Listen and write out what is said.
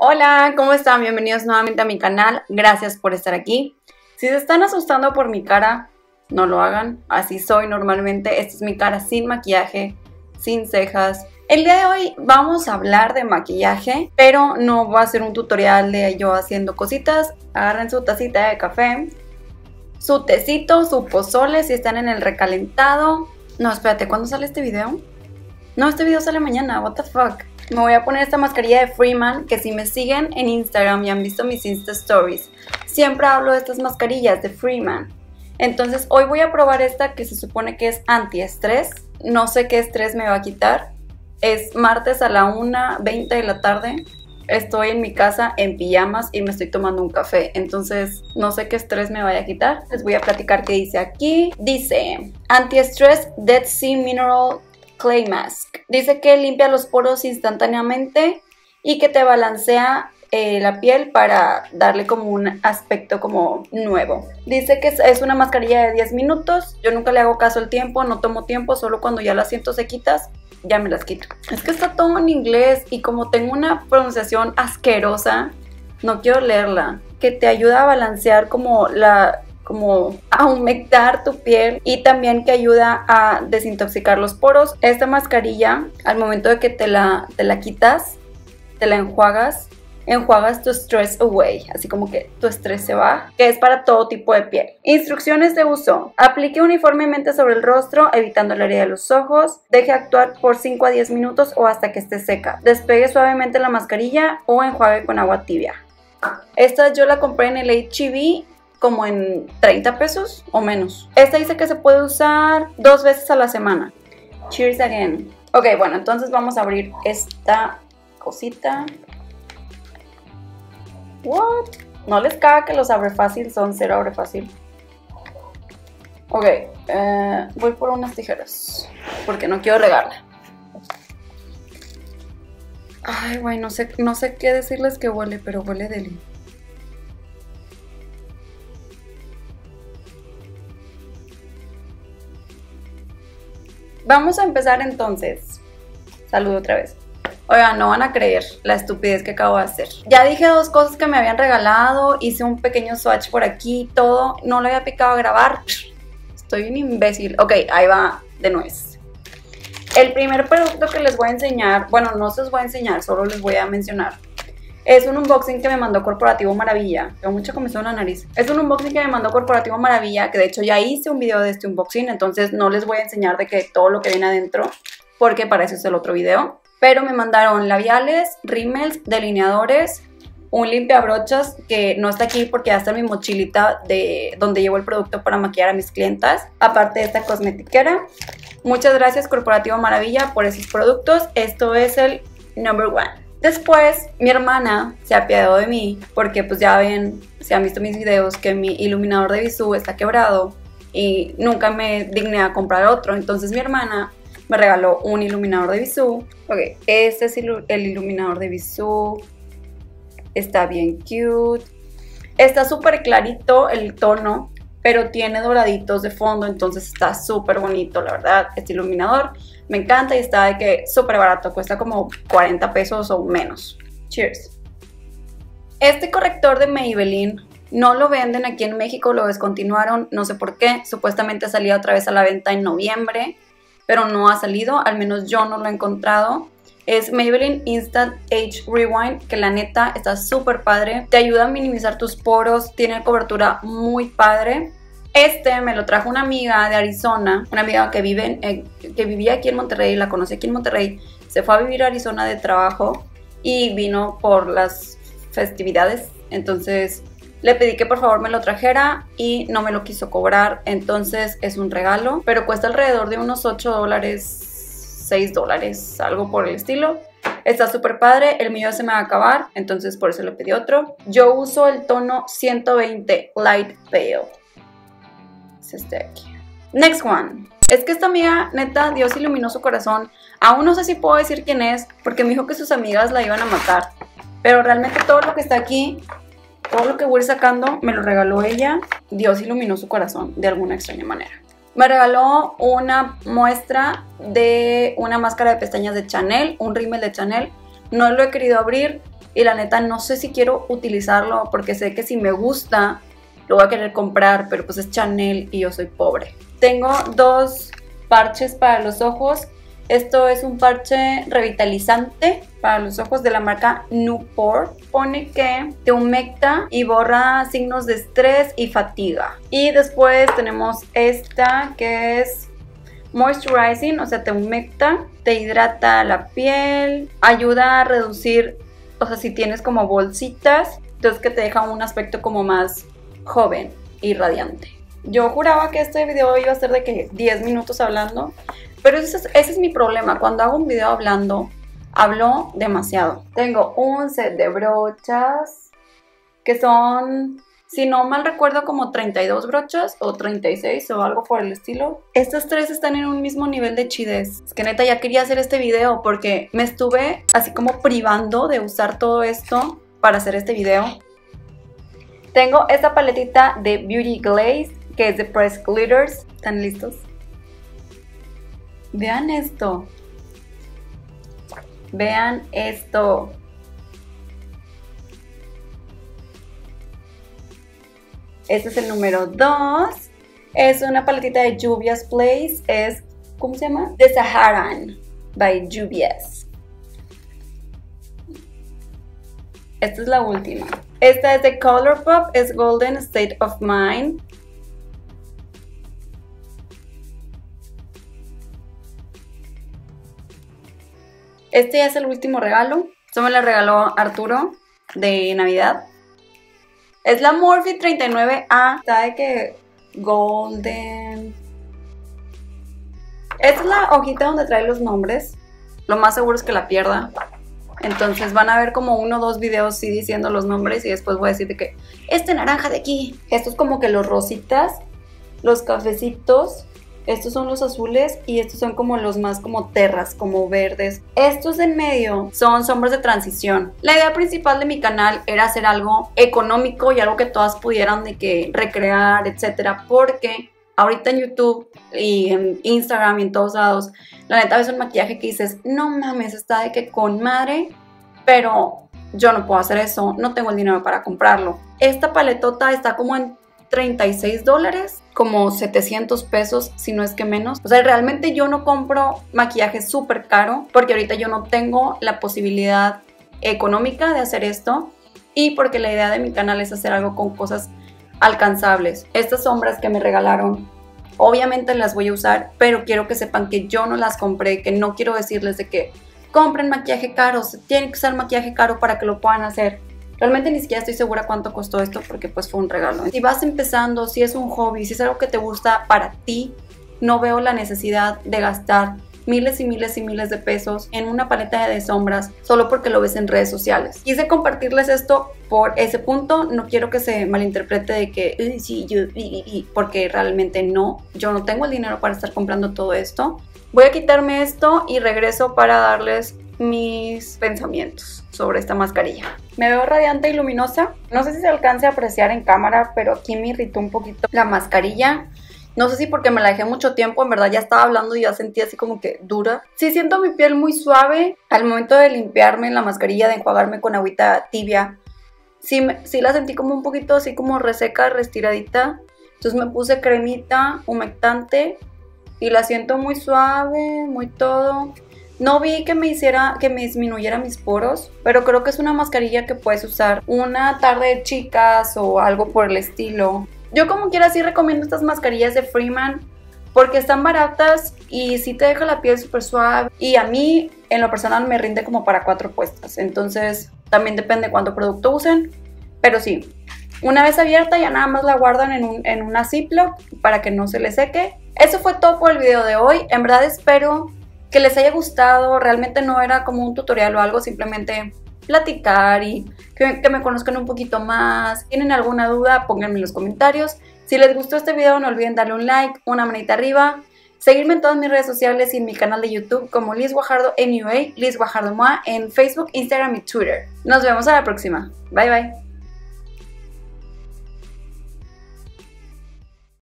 Hola, ¿cómo están? Bienvenidos nuevamente a mi canal. Gracias por estar aquí. Si se están asustando por mi cara, no lo hagan. Así soy normalmente. Esta es mi cara sin maquillaje, sin cejas. El día de hoy vamos a hablar de maquillaje, pero no va a ser un tutorial de yo haciendo cositas. Agarren su tacita de café, su tecito, su pozole si están en el recalentado. No, espérate, ¿cuándo sale este video? No, este video sale mañana, what the fuck. Me voy a poner esta mascarilla de Freeman, que si me siguen en Instagram y han visto mis Insta Stories, siempre hablo de estas mascarillas de Freeman. Entonces hoy voy a probar esta que se supone que es antiestrés. No sé qué estrés me va a quitar. Es martes a la 1.20 de la tarde. Estoy en mi casa en pijamas y me estoy tomando un café. Entonces no sé qué estrés me vaya a quitar. Les voy a platicar qué dice aquí. Dice Anti-Stress Dead Sea Mineral Clay Mask. Dice que limpia los poros instantáneamente y que te balancea eh, la piel para darle como un aspecto como nuevo. Dice que es, una mascarilla de 10 minutos. Yo nunca le hago caso al tiempo, no tomo tiempo, solo cuando ya las siento sequitas, ya me las quito. Es que está todo en inglés y como tengo una pronunciación asquerosa, no quiero leerla. Que te ayuda a balancear como la como a humectar tu piel y también que ayuda a desintoxicar los poros. Esta mascarilla, al momento de que te la, te la quitas, te la enjuagas, enjuagas tu stress away, así como que tu estrés se va, que es para todo tipo de piel. Instrucciones de uso. Aplique uniformemente sobre el rostro, evitando el área de los ojos. Deje actuar por 5 a 10 minutos o hasta que esté seca. Despegue suavemente la mascarilla o enjuague con agua tibia. Esta yo la compré en el HEB como en 30 pesos o menos. Esta dice que se puede usar dos veces a la semana. Cheers again. Ok, bueno, entonces vamos a abrir esta cosita. What? No les caga que los abre fácil son cero abre fácil. Ok, eh, voy por unas tijeras porque no quiero regarla. Ay, güey, no sé, no sé qué decirles que huele, pero huele deli. Vamos a empezar entonces. Saludo otra vez. Oigan, no van a creer la estupidez que acabo de hacer. Ya dije dos cosas que me habían regalado, hice un pequeño swatch por aquí, todo. No lo había picado a grabar. Estoy un imbécil. Ok, ahí va de nuez. El primer producto que les voy a enseñar, bueno, no se los voy a enseñar, solo les voy a mencionar. Es un unboxing que me mandó Corporativo Maravilla. Tengo mucha comezón en la nariz. Es un unboxing que me mandó Corporativo Maravilla, que de hecho ya hice un video de este unboxing, entonces no les voy a enseñar de que todo lo que viene adentro, porque para eso es el otro video. Pero me mandaron labiales, rímels, delineadores, un limpiabrochas que no está aquí porque ya está en mi mochilita de donde llevo el producto para maquillar a mis clientas. Aparte de esta cosmetiquera. Muchas gracias Corporativo Maravilla por esos productos. Esto es el number one. Después, mi hermana se apiadó de mí porque pues ya ven, se han visto mis videos que mi iluminador de Bisú está quebrado y nunca me digné a comprar otro. Entonces mi hermana me regaló un iluminador de Bisú. Ok, este es el iluminador de Bisú. Está bien cute. Está súper clarito el tono, pero tiene doraditos de fondo, entonces está súper bonito, la verdad, este iluminador. Me encanta y está de que súper barato, cuesta como 40 pesos o menos. Cheers. Este corrector de Maybelline no lo venden aquí en México, lo descontinuaron, no sé por qué. Supuestamente salía otra vez a la venta en noviembre, pero no ha salido, al menos yo no lo he encontrado. Es Maybelline Instant Age Rewind, que la neta está súper padre. Te ayuda a minimizar tus poros, tiene cobertura muy padre. Este me lo trajo una amiga de Arizona, una amiga que, vive eh, que vivía aquí en Monterrey, la conocí aquí en Monterrey, se fue a vivir a Arizona de trabajo y vino por las festividades, entonces le pedí que por favor me lo trajera y no me lo quiso cobrar, entonces es un regalo, pero cuesta alrededor de unos 8 dólares, 6 dólares, algo por el estilo. Está súper padre, el mío se me va a acabar, entonces por eso le pedí otro. Yo uso el tono 120 Light Pale este aquí. Next one. Es que esta amiga, neta, Dios iluminó su corazón. Aún no sé si puedo decir quién es, porque me dijo que sus amigas la iban a matar. Pero realmente todo lo que está aquí, todo lo que voy sacando, me lo regaló ella. Dios iluminó su corazón de alguna extraña manera. Me regaló una muestra de una máscara de pestañas de Chanel, un rímel de Chanel. No lo he querido abrir y la neta no sé si quiero utilizarlo porque sé que si me gusta lo voy a querer comprar, pero pues es Chanel y yo soy pobre. Tengo dos parches para los ojos. Esto es un parche revitalizante para los ojos de la marca Newport. Pone que te humecta y borra signos de estrés y fatiga. Y después tenemos esta que es moisturizing, o sea, te humecta, te hidrata la piel, ayuda a reducir o sea, si tienes como bolsitas, entonces que te deja un aspecto como más joven y radiante. Yo juraba que este video iba a ser de que 10 minutos hablando, pero ese es, ese es mi problema. Cuando hago un video hablando, hablo demasiado. Tengo un set de brochas que son si no mal recuerdo, como 32 brochas o 36 o algo por el estilo. Estas tres están en un mismo nivel de chidez. Es que neta ya quería hacer este video porque me estuve así como privando de usar todo esto para hacer este video. Tengo esta paletita de Beauty Glaze que es de Press Glitters. ¿Están listos? Vean esto. Vean esto. Este es el número 2. Es una paletita de Lluvias Place. Es, ¿cómo se llama? The Saharan by Lluvias. Esta es la última. Esta es de Colourpop, es Golden State of Mind. Este es el último regalo. Esto me lo regaló Arturo de Navidad. Es la Morphe 39A. ¿Sabe que Golden. Esta es la hojita donde trae los nombres. Lo más seguro es que la pierda. Entonces van a ver como uno o dos videos sí diciendo los nombres y después voy a decir de que este naranja de aquí. Esto es como que los rositas, los cafecitos estos son los azules y estos son como los más como terras, como verdes. Estos en medio son sombras de transición. La idea principal de mi canal era hacer algo económico y algo que todas pudieran de que recrear, etcétera, porque ahorita en YouTube y en Instagram y en todos lados, la neta ves un maquillaje que dices, no mames, está de que con madre, pero yo no puedo hacer eso, no tengo el dinero para comprarlo. Esta paletota está como en 36 dólares, como 700 pesos, si no es que menos. O sea, realmente yo no compro maquillaje súper caro porque ahorita yo no tengo la posibilidad económica de hacer esto y porque la idea de mi canal es hacer algo con cosas alcanzables. Estas sombras que me regalaron, obviamente las voy a usar, pero quiero que sepan que yo no las compré, que no quiero decirles de que compren maquillaje caro, tienen que usar maquillaje caro para que lo puedan hacer. Realmente ni siquiera estoy segura cuánto costó esto porque pues fue un regalo. Si vas empezando, si es un hobby, si es algo que te gusta para ti, no veo la necesidad de gastar miles y miles y miles de pesos en una paleta de sombras solo porque lo ves en redes sociales. Quise compartirles esto por ese punto, no quiero que se malinterprete de que sí, yo, porque realmente no, yo no tengo el dinero para estar comprando todo esto. Voy a quitarme esto y regreso para darles mis pensamientos sobre esta mascarilla. Me veo radiante y luminosa. No sé si se alcance a apreciar en cámara, pero aquí me irritó un poquito la mascarilla. No sé si porque me la dejé mucho tiempo, en verdad ya estaba hablando y ya sentí así como que dura. Sí siento mi piel muy suave al momento de limpiarme la mascarilla, de enjuagarme con agüita tibia. Sí, sí la sentí como un poquito así como reseca, restiradita. Entonces me puse cremita humectante y la siento muy suave, muy todo. No vi que me hiciera, que me disminuyera mis poros, pero creo que es una mascarilla que puedes usar una tarde de chicas o algo por el estilo. Yo como quiera sí recomiendo estas mascarillas de Freeman porque están baratas y sí te deja la piel súper suave. Y a mí, en lo personal, me rinde como para cuatro puestas. Entonces, también depende cuánto producto usen. Pero sí, una vez abierta ya nada más la guardan en, un, en una Ziploc para que no se le seque. Eso fue todo por el video de hoy. En verdad espero que les haya gustado. Realmente no era como un tutorial o algo, simplemente platicar y que, me conozcan un poquito más. ¿Tienen alguna duda? Pónganme en los comentarios. Si les gustó este video, no olviden darle un like, una manita arriba. Seguirme en todas mis redes sociales y en mi canal de YouTube como Liz Guajardo NUA, Liz Guajardo Moa en Facebook, Instagram y Twitter. Nos vemos a la próxima. Bye bye.